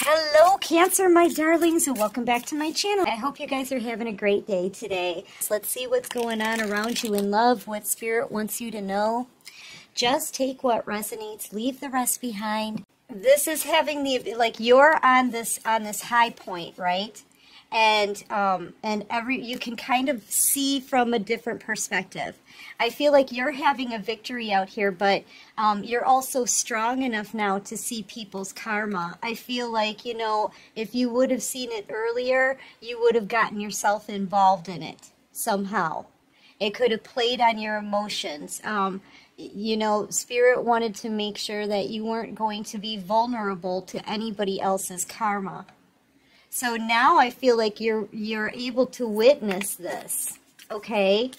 Hello, Cancer, my darlings, and welcome back to my channel. I hope you guys are having a great day today. So let's see what's going on around you in love, what Spirit wants you to know. Just take what resonates, leave the rest behind. This is having the, like, you're on this, on this high point, right? And um, and every you can kind of see from a different perspective. I feel like you're having a victory out here, but um, you're also strong enough now to see people's karma. I feel like you know if you would have seen it earlier, you would have gotten yourself involved in it somehow. It could have played on your emotions. Um, you know, Spirit wanted to make sure that you weren't going to be vulnerable to anybody else's karma. So now I feel like you're you're able to witness this, okay?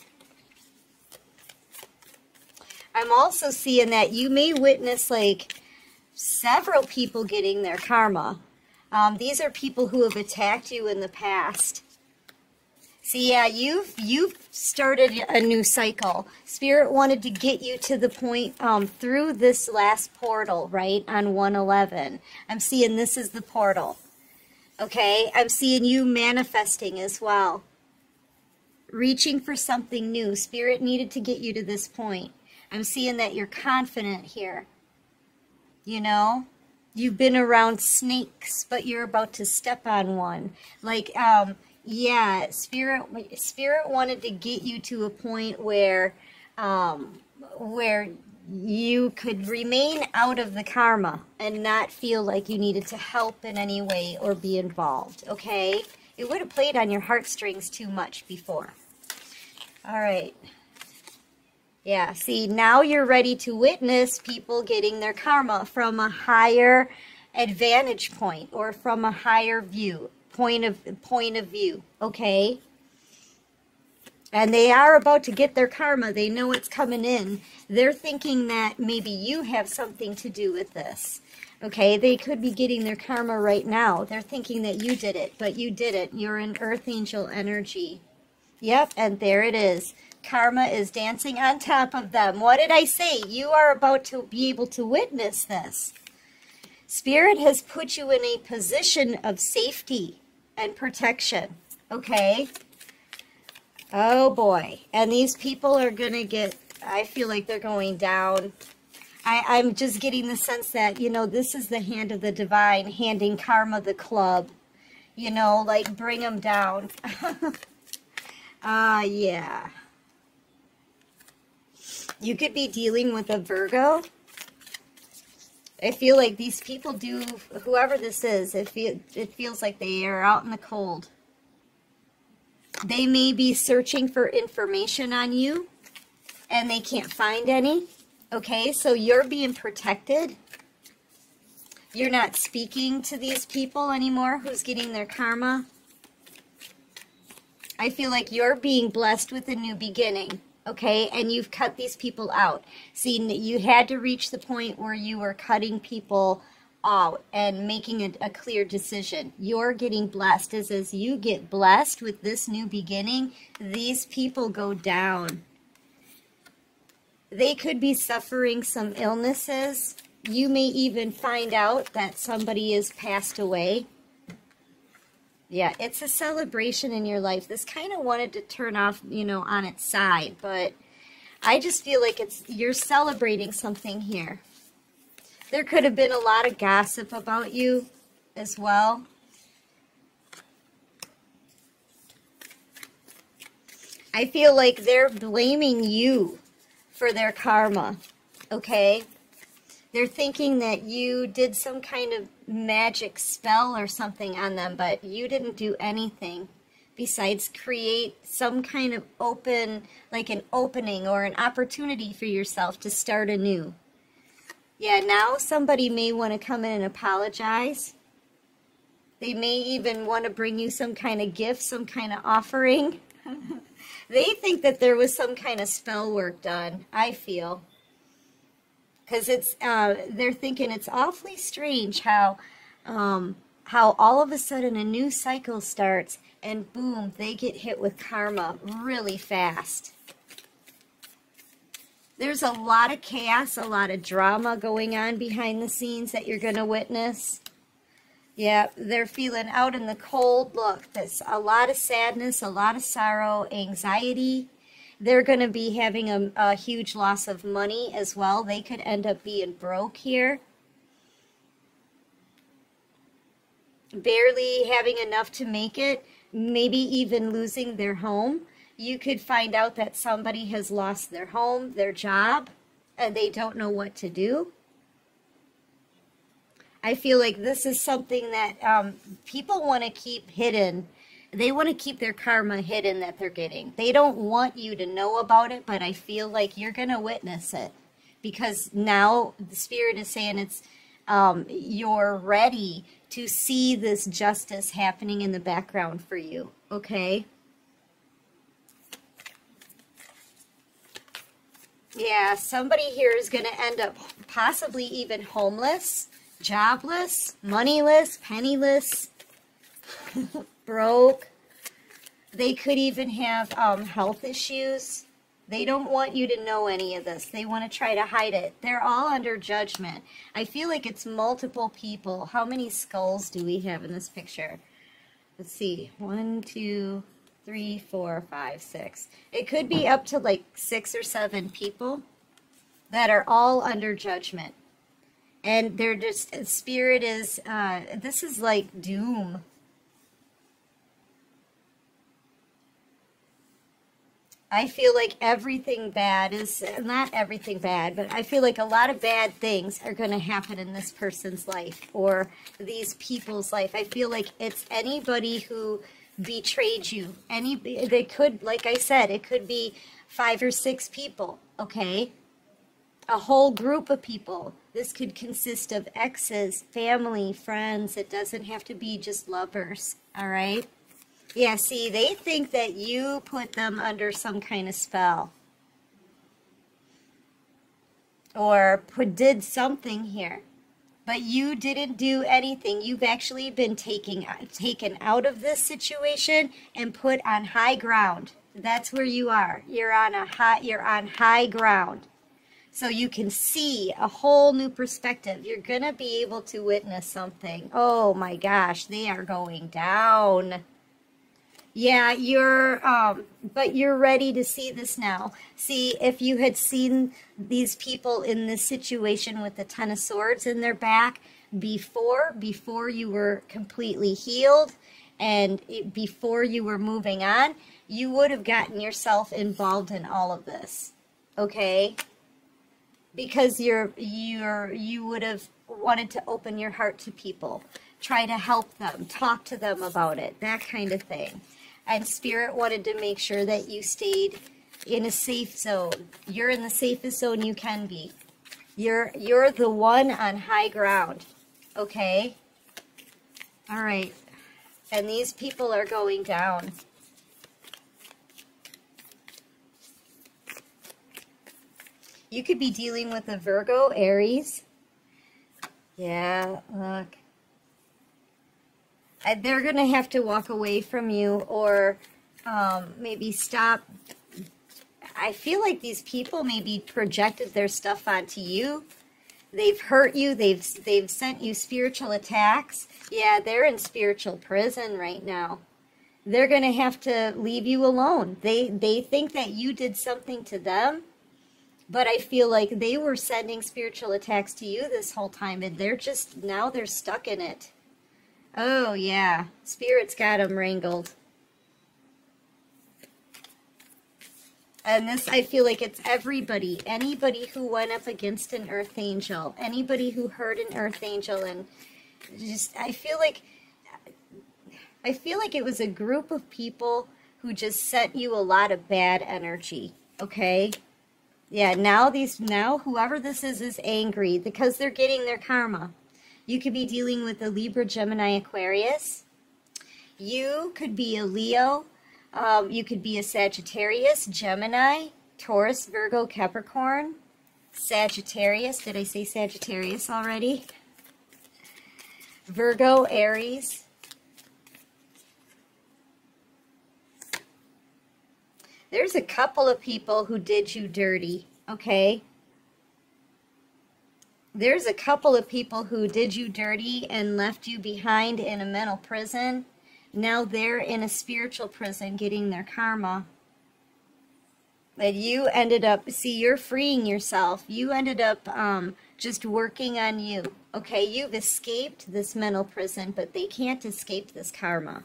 I'm also seeing that you may witness like several people getting their karma. Um, these are people who have attacked you in the past. See, yeah, you've you've started a new cycle. Spirit wanted to get you to the point um, through this last portal, right, on 111. I'm seeing this is the portal. Okay, I'm seeing you manifesting as well. Reaching for something new. Spirit needed to get you to this point. I'm seeing that you're confident here. You know, you've been around snakes, but you're about to step on one. Like, um, yeah, spirit, spirit wanted to get you to a point where, um, where you could remain out of the karma and not feel like you needed to help in any way or be involved, okay? It would have played on your heartstrings too much before. All right. Yeah, see, now you're ready to witness people getting their karma from a higher advantage point or from a higher view, point of point of view, okay? And they are about to get their karma. They know it's coming in. They're thinking that maybe you have something to do with this. Okay, they could be getting their karma right now. They're thinking that you did it, but you did it. You're an Earth Angel energy. Yep, and there it is. Karma is dancing on top of them. What did I say? You are about to be able to witness this. Spirit has put you in a position of safety and protection. Okay? Oh boy. And these people are going to get, I feel like they're going down. I, I'm just getting the sense that, you know, this is the hand of the divine handing karma the club. You know, like bring them down. Ah, uh, yeah. You could be dealing with a Virgo. I feel like these people do, whoever this is, it, feel, it feels like they are out in the cold. They may be searching for information on you and they can't find any. Okay, so you're being protected. You're not speaking to these people anymore who's getting their karma. I feel like you're being blessed with a new beginning, okay? And you've cut these people out. See, you had to reach the point where you were cutting people out and making a, a, clear decision. You're getting blessed as as you get blessed with this new beginning, these people go down. They could be suffering some illnesses. You may even find out that somebody is passed away. Yeah, it's a celebration in your life. This kind of wanted to turn off, you know, on its side, but I just feel like it's you're celebrating something here. There could have been a lot of gossip about you as well. I feel like they're blaming you for their karma, okay? They're thinking that you did some kind of magic spell or something on them, but you didn't do anything besides create some kind of open, like an opening or an opportunity for yourself to start anew. Yeah, now somebody may want to come in and apologize. They may even want to bring you some kind of gift, some kind of offering. they think that there was some kind of spell work done, I feel. Because it's, uh, they're thinking it's awfully strange how, um, how all of a sudden a new cycle starts and boom, they get hit with karma really fast. There's a lot of chaos, a lot of drama going on behind the scenes that you're going to witness. Yeah, they're feeling out in the cold. Look, there's a lot of sadness, a lot of sorrow, anxiety. They're going to be having a, a huge loss of money as well. They could end up being broke here. Barely having enough to make it, maybe even losing their home. You could find out that somebody has lost their home, their job, and they don't know what to do. I feel like this is something that um, people want to keep hidden. They want to keep their karma hidden that they're getting. They don't want you to know about it, but I feel like you're going to witness it because now the spirit is saying it's um, you're ready to see this justice happening in the background for you. Okay. Yeah, somebody here is going to end up possibly even homeless jobless, moneyless, penniless, broke. They could even have um, health issues. They don't want you to know any of this. They want to try to hide it. They're all under judgment. I feel like it's multiple people. How many skulls do we have in this picture? Let's see. One, two, three, four, five, six. It could be up to like six or seven people that are all under judgment and they're just spirit is uh, this is like doom I feel like everything bad is not everything bad, but I feel like a lot of bad things are going to happen in this person's life or these people's life. I feel like it's anybody who betrayed you. Any they could like I said, it could be five or six people, okay? a whole group of people. This could consist of exes, family, friends. It doesn't have to be just lovers, all right? Yeah, see, they think that you put them under some kind of spell. Or put, did something here. But you didn't do anything. You've actually been taking, taken out of this situation and put on high ground. That's where you are. You're on a high, you're on high ground so you can see a whole new perspective. You're going to be able to witness something. Oh my gosh, they are going down. Yeah, you're, um, but you're ready to see this now. See, if you had seen these people in this situation with the Ten of Swords in their back before, before you were completely healed and before you were moving on, you would have gotten yourself involved in all of this. Okay? because you're you're you would have wanted to open your heart to people try to help them talk to them about it that kind of thing and spirit wanted to make sure that you stayed in a safe zone. You're in the safest zone you can be. You're you're the one on high ground okay? All right. And these people are going down. You could be dealing with a Virgo, Aries. Yeah, look. They're going to have to walk away from you or um, maybe stop. I feel like these people maybe projected their stuff onto you. They've hurt you. They've they've sent you spiritual attacks. Yeah, they're in spiritual prison right now. They're going to have to leave you alone. They they think that you did something to them but I feel like they were sending spiritual attacks to you this whole time, and they're just, now they're stuck in it. Oh, yeah. Spirit's got them wrangled. And this, I feel like it's everybody. Anybody who went up against an earth angel. Anybody who heard an earth angel. And just, I feel like, I feel like it was a group of people who just sent you a lot of bad energy. Okay? Yeah, now these now whoever this is is angry because they're getting their karma. You could be dealing with a Libra, Gemini, Aquarius. You could be a Leo. Um, you could be a Sagittarius, Gemini, Taurus, Virgo, Capricorn, Sagittarius. Did I say Sagittarius already? Virgo, Aries, There's a couple of people who did you dirty, okay? There's a couple of people who did you dirty and left you behind in a mental prison. Now they're in a spiritual prison getting their karma. And you ended up, see, you're freeing yourself. You ended up um, just working on you. Okay, you've escaped this mental prison, but they can't escape this karma.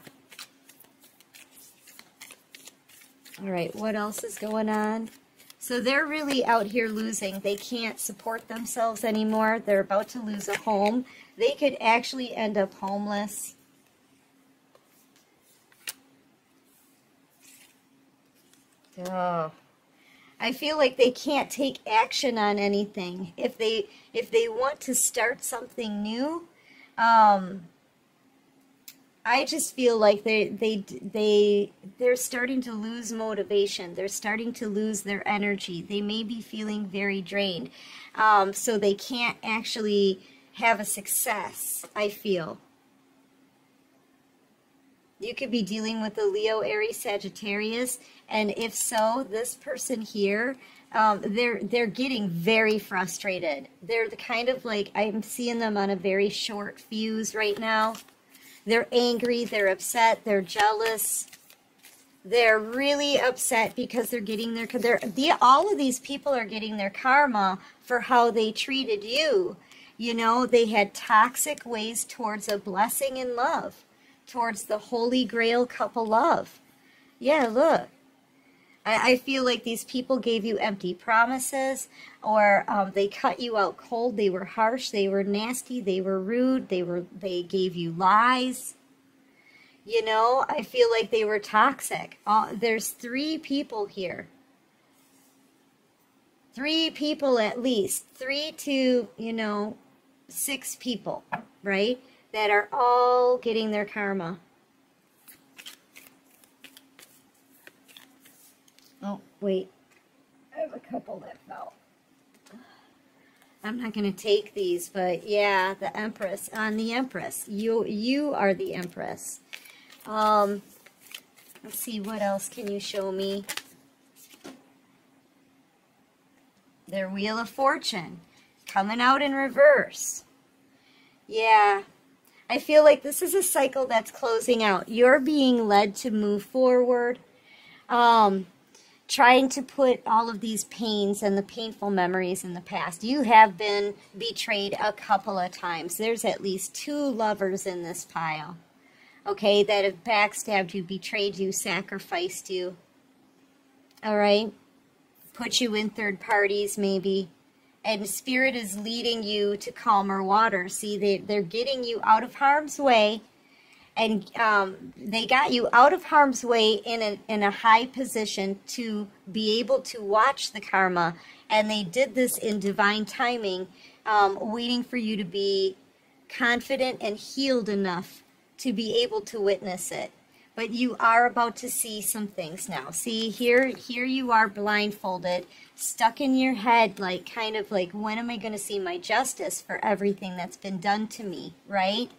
All right, what else is going on? So they're really out here losing. They can't support themselves anymore. They're about to lose a home. They could actually end up homeless. Oh. I feel like they can't take action on anything. If they if they want to start something new, um, I just feel like they they they they're starting to lose motivation. They're starting to lose their energy. They may be feeling very drained, um, so they can't actually have a success. I feel. You could be dealing with a Leo, Aries, Sagittarius, and if so, this person here, um, they're they're getting very frustrated. They're the kind of like I'm seeing them on a very short fuse right now. They're angry, they're upset, they're jealous. They're really upset because they're getting their they're the all of these people are getting their karma for how they treated you. You know, they had toxic ways towards a blessing in love, towards the holy grail couple love. Yeah, look. I, I feel like these people gave you empty promises or um, they cut you out cold. They were harsh. They were nasty. They were rude. They were they gave you lies. You know, I feel like they were toxic. Uh, there's three people here. Three people at least. Three to, you know, six people, right? That are all getting their karma. Oh, wait. I have a couple that fell. I'm not going to take these, but yeah, the Empress. On the Empress. You you are the Empress. Um, let's see, what else can you show me? Their Wheel of Fortune. Coming out in reverse. Yeah, I feel like this is a cycle that's closing out. You're being led to move forward. Um, trying to put all of these pains and the painful memories in the past. You have been betrayed a couple of times. There's at least two lovers in this pile, okay, that have backstabbed you, betrayed you, sacrificed you, all right? Put you in third parties, maybe. And Spirit is leading you to calmer water. See, they, they're getting you out of harm's way and um, they got you out of harm's way in a, in a high position to be able to watch the karma. And they did this in divine timing, um, waiting for you to be confident and healed enough to be able to witness it. But you are about to see some things now. See, here, here you are blindfolded, stuck in your head, like kind of like, when am I going to see my justice for everything that's been done to me, right?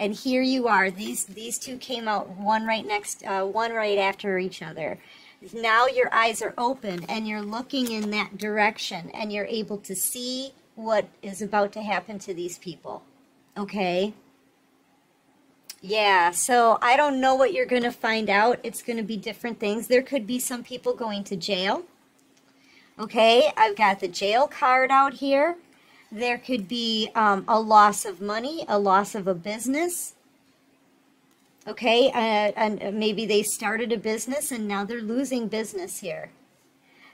And here you are. These these two came out one right next, uh, one right after each other. Now your eyes are open and you're looking in that direction and you're able to see what is about to happen to these people. Okay? Yeah, so I don't know what you're going to find out. It's going to be different things. There could be some people going to jail. Okay, I've got the jail card out here. There could be um, a loss of money, a loss of a business. Okay, uh, and maybe they started a business and now they're losing business here.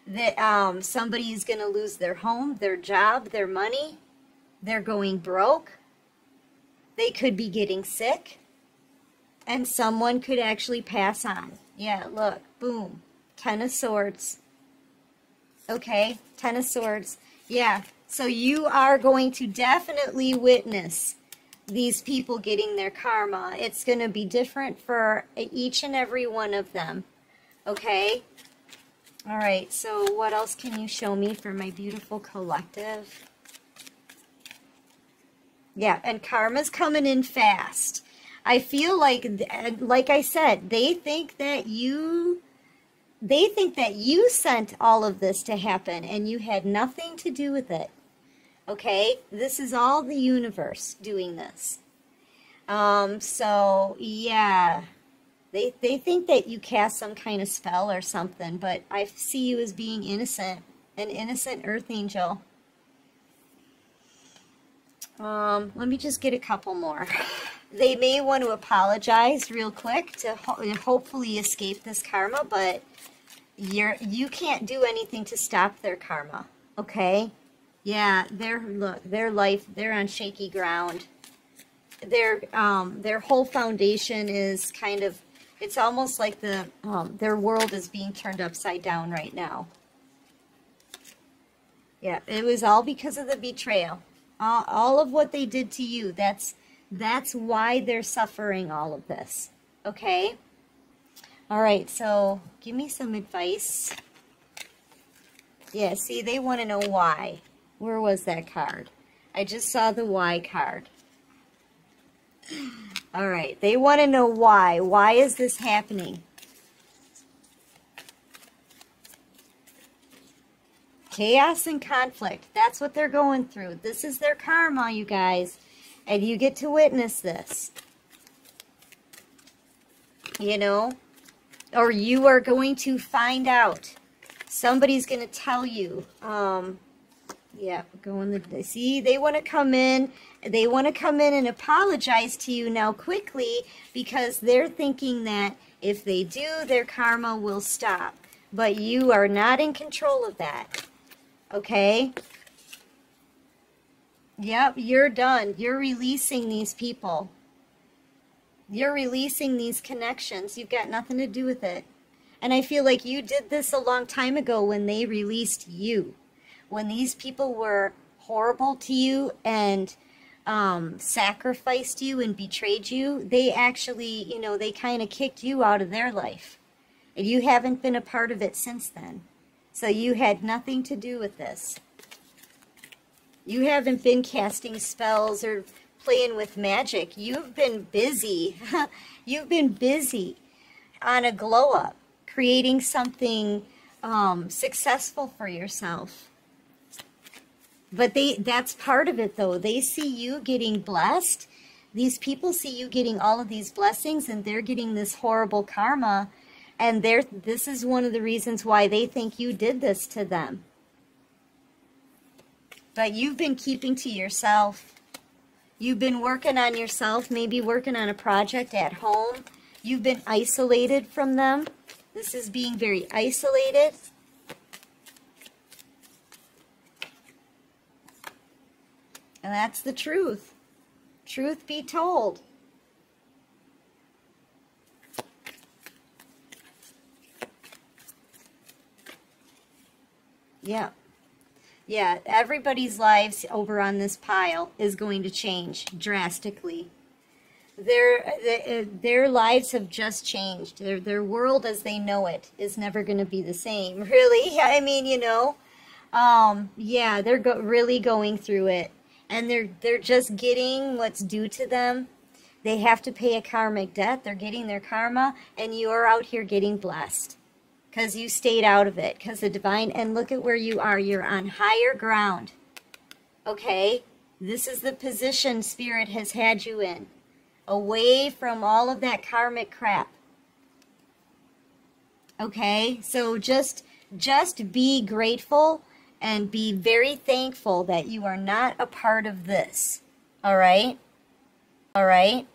That um, somebody is going to lose their home, their job, their money. They're going broke. They could be getting sick. And someone could actually pass on. Yeah, look, boom. Ten of Swords. Okay, Ten of Swords. Yeah, so you are going to definitely witness these people getting their karma. It's going to be different for each and every one of them. Okay? All right, so what else can you show me for my beautiful collective? Yeah, and karma's coming in fast. I feel like, like I said, they think that you they think that you sent all of this to happen and you had nothing to do with it. Okay? This is all the universe doing this. Um, so, yeah. They, they think that you cast some kind of spell or something, but I see you as being innocent. An innocent earth angel. Um, let me just get a couple more. They may want to apologize real quick to ho hopefully escape this karma, but you're you can't do anything to stop their karma. Okay? Yeah, their look, their life, they're on shaky ground. Their um their whole foundation is kind of it's almost like the um their world is being turned upside down right now. Yeah, it was all because of the betrayal. All, all of what they did to you, that's that's why they're suffering all of this. Okay? All right, so give me some advice. Yeah, see, they want to know why. Where was that card? I just saw the why card. All right, they want to know why. Why is this happening? Chaos and conflict. That's what they're going through. This is their karma, you guys. And you get to witness this. You know? Or you are going to find out. Somebody's going to tell you. Um, yeah, going the see they want to come in. They want to come in and apologize to you now quickly because they're thinking that if they do, their karma will stop. But you are not in control of that. Okay? Yep, you're done. You're releasing these people. You're releasing these connections. You've got nothing to do with it. And I feel like you did this a long time ago when they released you. When these people were horrible to you and um, sacrificed you and betrayed you, they actually, you know, they kind of kicked you out of their life. And you haven't been a part of it since then. So you had nothing to do with this. You haven't been casting spells or playing with magic. You've been busy. You've been busy on a glow up, creating something um, successful for yourself. But they that's part of it though. They see you getting blessed. These people see you getting all of these blessings and they're getting this horrible karma and they this is one of the reasons why they think you did this to them. But you've been keeping to yourself. You've been working on yourself, maybe working on a project at home. You've been isolated from them. This is being very isolated. And that's the truth. Truth be told. Yeah. Yeah, everybody's lives over on this pile is going to change drastically. Their their lives have just changed. Their their world as they know it is never going to be the same. Really, I mean, you know, um, yeah, they're go really going through it, and they're they're just getting what's due to them. They have to pay a karmic debt. They're getting their karma, and you are out here getting blessed because you stayed out of it because the divine and look at where you are you're on higher ground. Okay? This is the position spirit has had you in. Away from all of that karmic crap. Okay? So just just be grateful and be very thankful that you are not a part of this. All right? All right